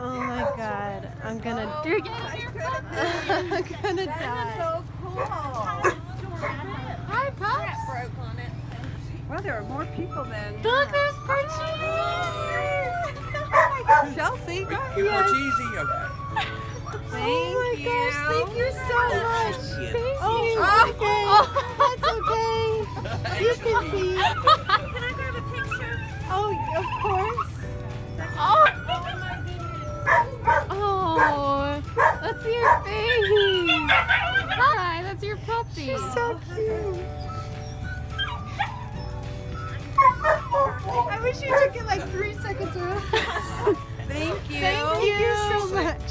Oh my god, I'm gonna, Oh, You're getting your puppy. I'm gonna die. So cool. Hi, pups. broke on it. Well, there are more people than. Look, uh, there's Parcheesi. Chelsea, go. Keep Yes. it okay. Thank oh my you. gosh, thank you so much. Thank Oh, you. oh. okay. That's okay. You can pee. Can I grab a picture? Oh, of course. Oh. Oh, that's your baby. Hi, that's your puppy. She's so cute. I wish you took it like three seconds around. Thank you. Thank you so much.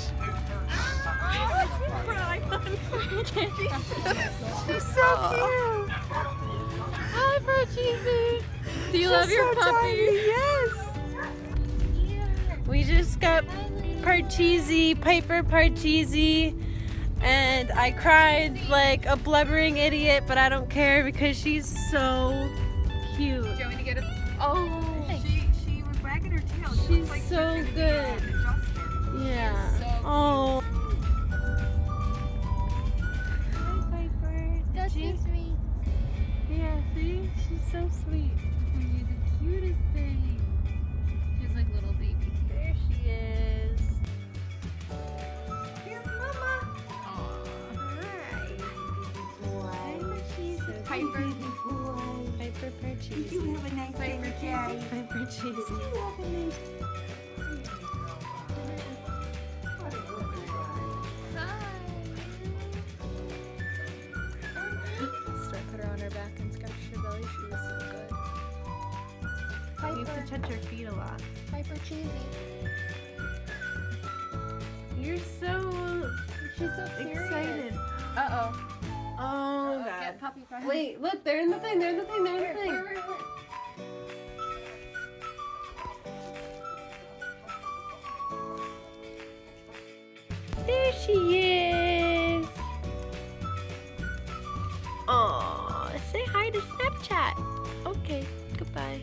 She's so cute. Hi, Parcheesi. Do you She's love your so puppy? tiny, Yes. We just got Parcheesi, Piper Parcheesi, and I cried like a blubbering idiot, but I don't care because she's so cute. Do you want me to get a? Oh. She she was wagging her tail. She She's like so she's gonna be good. Yeah. So Oh. Hi, Piper. That's so She- sweet. Yeah, see? She's so sweet. You're the cutest Piper. Piper Parcheesi. You have a nice day, Jerry. Piper Parcheesi. You have a nice Start put her on her back and scratch her belly. She was so good. You have to touch her feet a lot. Hyper cheesy. You're so She's so curious. excited. Uh oh. Get God. puppy from Wait, look, they're in the thing. They're in the thing. They're in the thing. There she is. Oh, say hi to Snapchat. Okay, goodbye.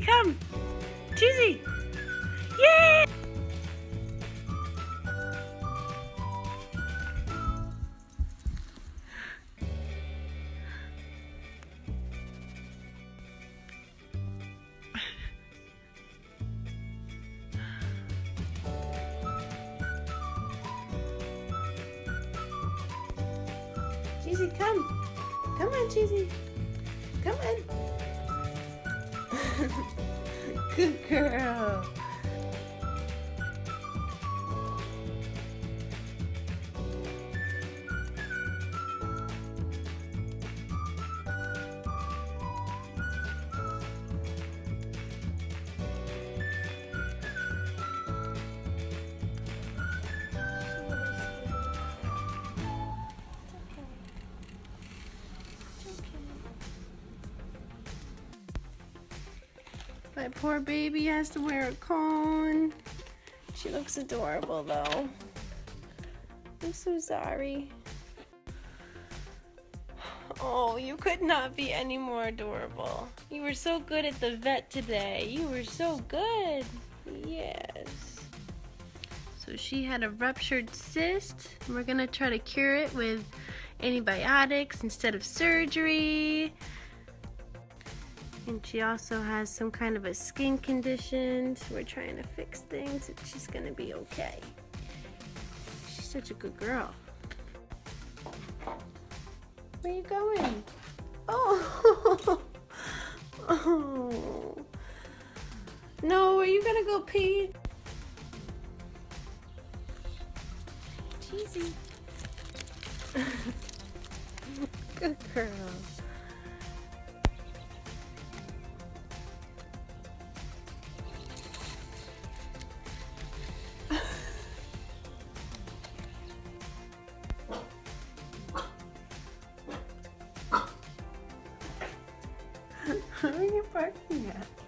Come. Cheesy. Yay! Cheesy, come. Come on, Cheesy. Come on. Good girl. My poor baby has to wear a cone. She looks adorable though. I'm so sorry. Oh, you could not be any more adorable. You were so good at the vet today. You were so good. Yes. So she had a ruptured cyst. We're gonna try to cure it with antibiotics instead of surgery. And she also has some kind of a skin condition. So we're trying to fix things and she's gonna be okay. She's such a good girl. Where are you going? Oh. oh. No, are you gonna go pee? Cheesy. Good girl. Are you barking at?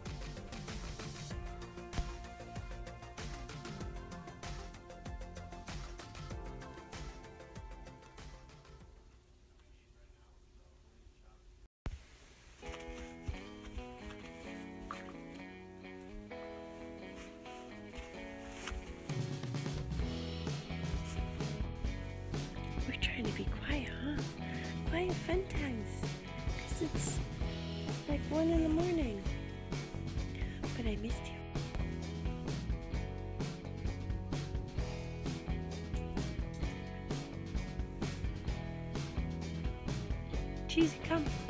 Cheesy, come.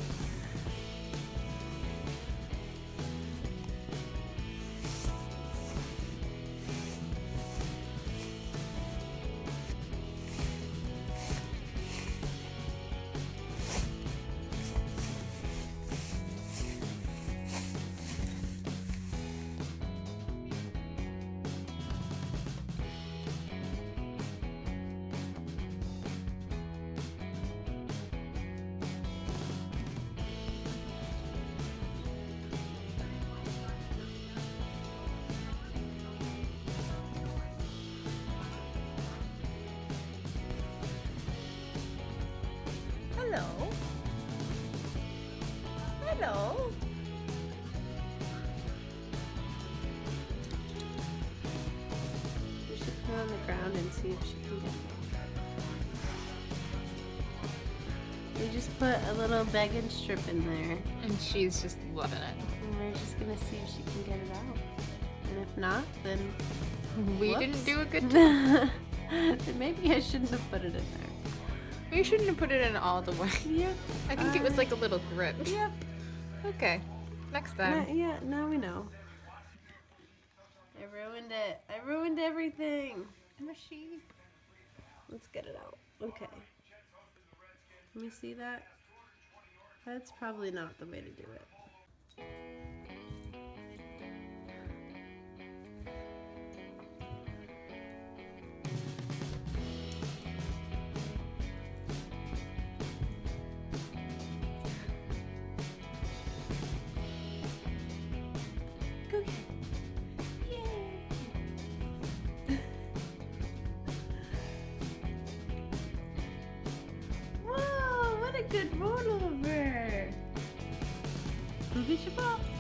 Hello. Hello. We should put on the ground and see if she can get it. We just put a little begging strip in there. And she's just loving it. And we're just gonna see if she can get it out. And if not, then We Whoops. didn't do a good job. then maybe I shouldn't have put it in there. We shouldn't have put it in all the way. Yep. I think it was Uh, like a little grip. Yep. Okay. Next Now- time. yeah, now we know. I ruined it. I ruined everything. Mushy. Let's get it out. Okay. Let me see that. That's probably not the way to do it. Booby Shabbat!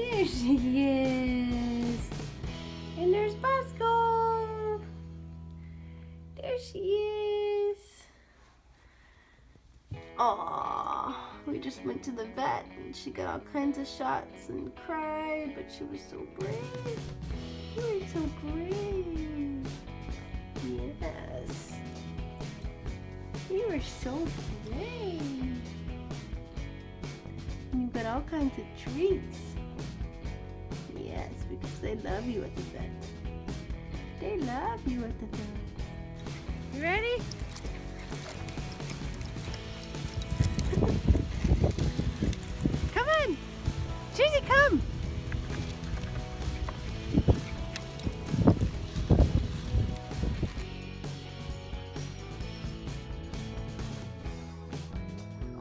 There she is. And there's Bosco. There she is. Aw, we just went to the vet and she got all kinds of shots and cried, but she was so brave. You were so brave. Yes. You were so brave. You got all kinds of treats best because they love you at the vet. They love you at the vet. You ready? come on! Susie, come!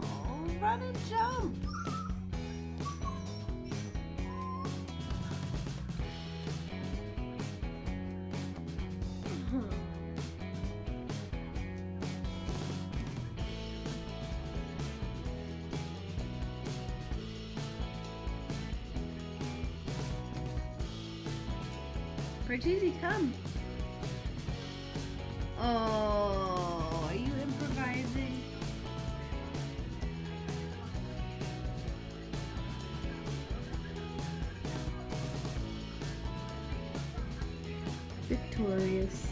Oh, run and jump! Bertuzzi, come. Oh, are you improvising? Victorious.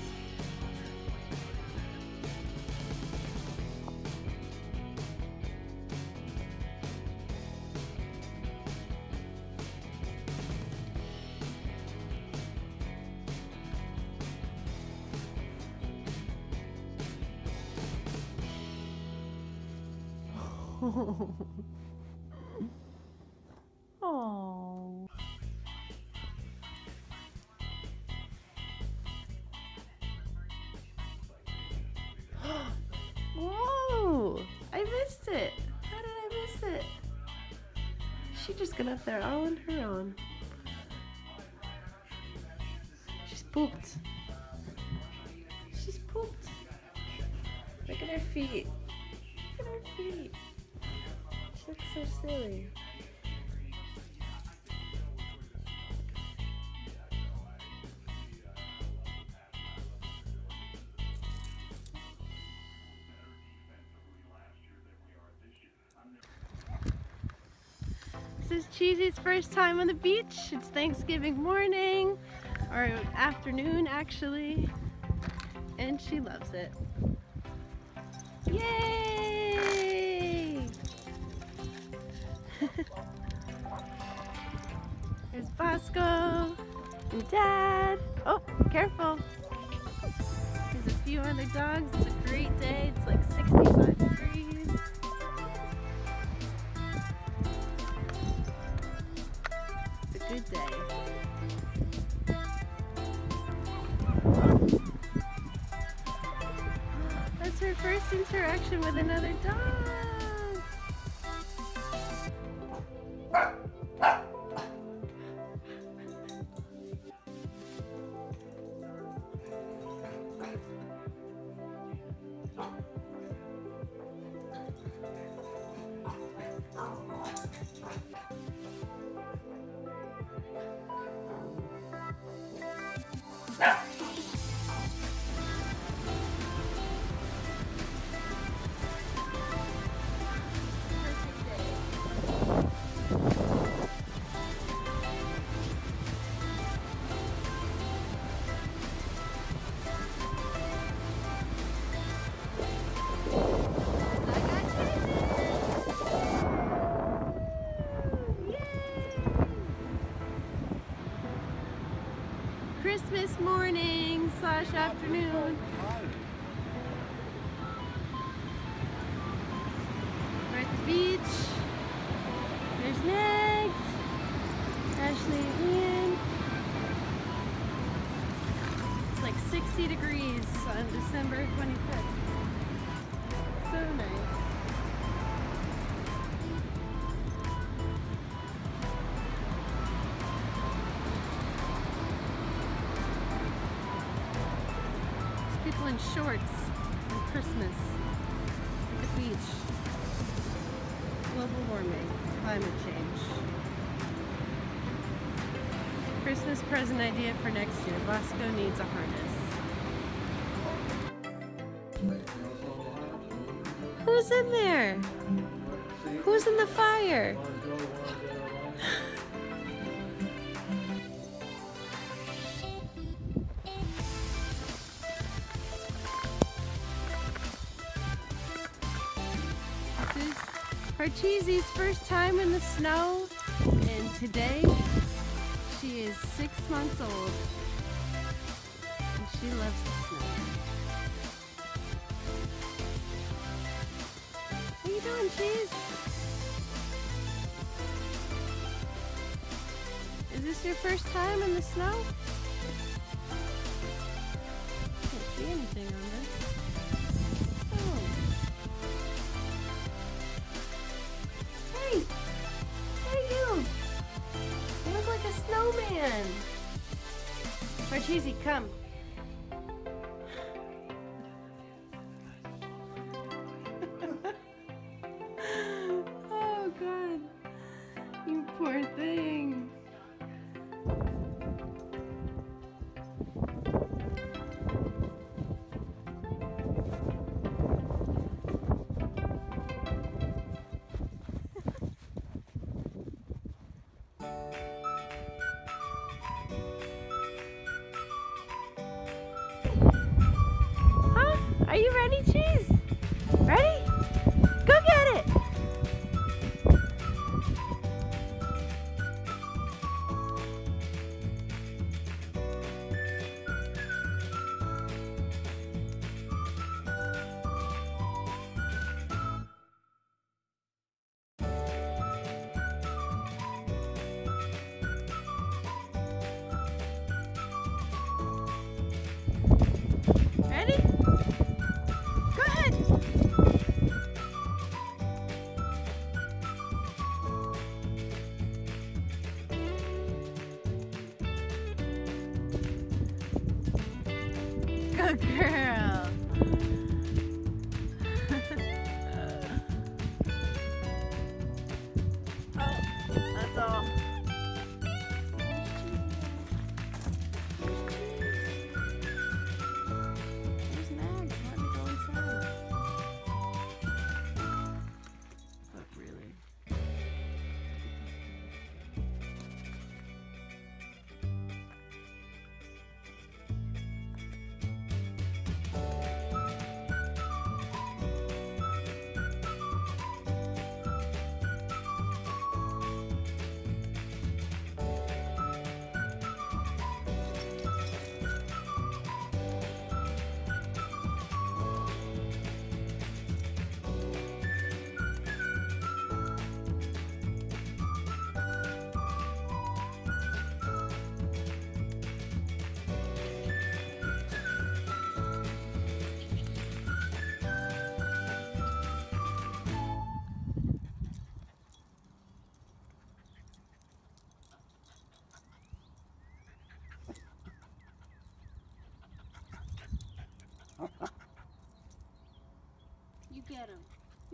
Oh. Whoa! I missed it. How did I miss it? She just got up there all on her own. She's pooped. She's pooped. Look at her feet. This is Cheesy's first time on the beach. It's Thanksgiving morning, or afternoon actually, and she loves it. Yay! There's Bosco and Dad. Oh, careful. There's a few other dogs. It's a great day. It's like 65 degrees. It's a good day. That's her first interaction with another dog. Christmas morning afternoon. We're at the beach. There's Megs, Ashley and Ian. It's like 60 degrees on December 25th. In shorts on Christmas at the beach. Global warming, climate change. Christmas present idea for next year. Bosco needs a harness. Who's in there? Who's in the fire? Parcheesi's first time in the snow, and today she is six months old, and she loves the snow. How you doing, Cheese? Is this your first time in the snow? Can't see anything on this. snowman. Parcheesi, come. Girl.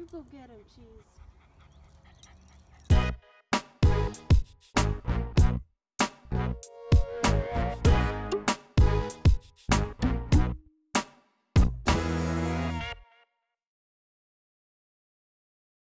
You go get him, Cheese.